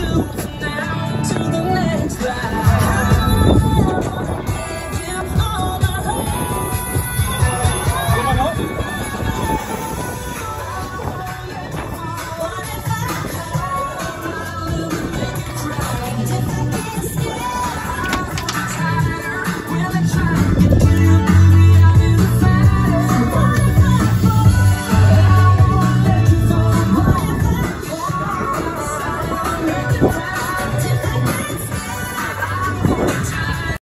do.